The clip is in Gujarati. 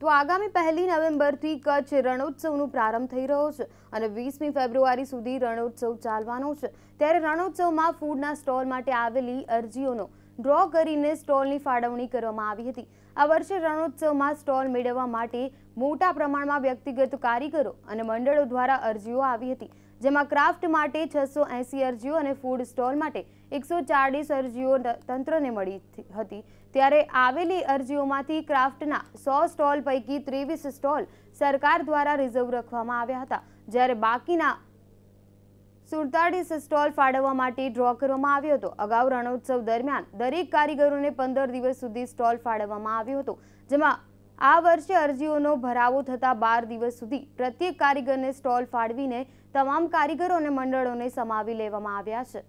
તો આગામી પહેલી નવેમ્બરથી કચ્છ રણોત્સવનો પ્રારંભ થઈ રહ્યો છે અને વીસમી ફેબ્રુઆરી સુધી રણોત્સવ ચાલવાનો છે. ત્યારે રણોત્સવમાં ફૂડના સ્ટોલ માટે આવેલી અરજીઓનો ડ્રો કરીને સ્ટોલની ફાળવણી કરવામાં આવી હતી. આ વર્ષે રણોત્સવમાં સ્ટોલ મેળવવા માટે મોટા પ્રમાણમાં વ્યક્તિગત કારીગરો અને મંડળો દ્વારા અરજીઓ આવી હતી. જેમાં ક્રાફ્ટ માટે છસો એંસી અરજીઓ અને ફૂડ સ્ટોલ માટે એકસો ચાળીસ અરજીઓ તંત્રને મળી હતી. ત્યારે આવેલી અરજીઓમાંથી ક્રાફ્ટના સો સ્ટોલ પૈકી ત્રેવીસ સ્ટોલ સરકાર દ્વારા રિઝર્વ રાખવામાં આવ્યા હતા. જ્યારે બાકીના સુડતાળીસ સ્ટોલ ફાળવવા માટે ડ્રો કરવામાં આવ્યો હતો. અગાઉ રણોત્સવ દરમિયાન દરેક કારીગરોને પંદર દિવસ સુધી સ્ટોલ ફાળવવામાં આવ્યો હતો, જેમાં આ વર્ષે અરજીઓનો ભરાવો થતા બાર દિવસ સુધી પ્રત્યેક કારીગરને સ્ટોલ ફાળવીને તમામ કારીગરો અને મંડળોને સમાવી લેવામાં આવ્યા છે.